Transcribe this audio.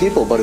people, but